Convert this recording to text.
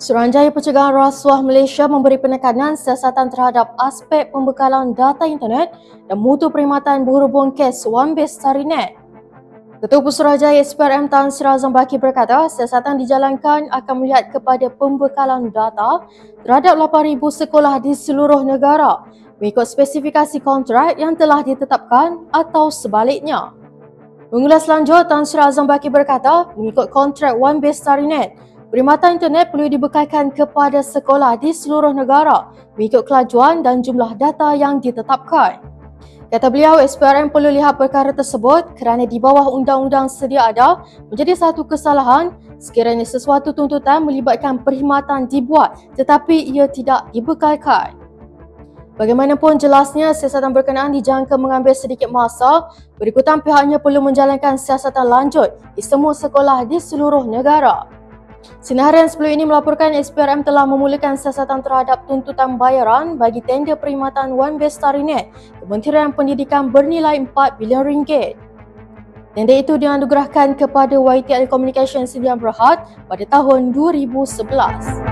Suruhanjaya Pencegahan Rasuah Malaysia memberi penekanan siasatan terhadap aspek pembekalan data internet dan mutu perkhidmatan berhubung kes OneBase Tarinet. Ketua Pusuruhanjaya SPRM Tan Sri Baki berkata siasatan dijalankan akan melihat kepada pembekalan data terhadap 8,000 sekolah di seluruh negara mengikut spesifikasi kontrak yang telah ditetapkan atau sebaliknya. Mengulas lanjut, Tan Sri Baki berkata mengikut kontrak OneBase Tarinet, Perkhidmatan internet perlu dibekalkan kepada sekolah di seluruh negara mengikut kelajuan dan jumlah data yang ditetapkan. Kata beliau, SPRM perlu lihat perkara tersebut kerana di bawah undang-undang sedia ada menjadi satu kesalahan sekiranya sesuatu tuntutan melibatkan perkhidmatan dibuat tetapi ia tidak dibekalkan. Bagaimanapun jelasnya, siasatan berkenaan dijangka mengambil sedikit masa berikutan pihaknya perlu menjalankan siasatan lanjut di semua sekolah di seluruh negara. Sinarian sebelum ini melaporkan SPRM telah memulakan siasatan terhadap tuntutan bayaran bagi tender perkhidmatan OneBase Starinet Kementerian Pendidikan bernilai 4 bilion ringgit. Tender itu dianugerahkan kepada YTL Communication Sdn Berhad pada tahun 2011.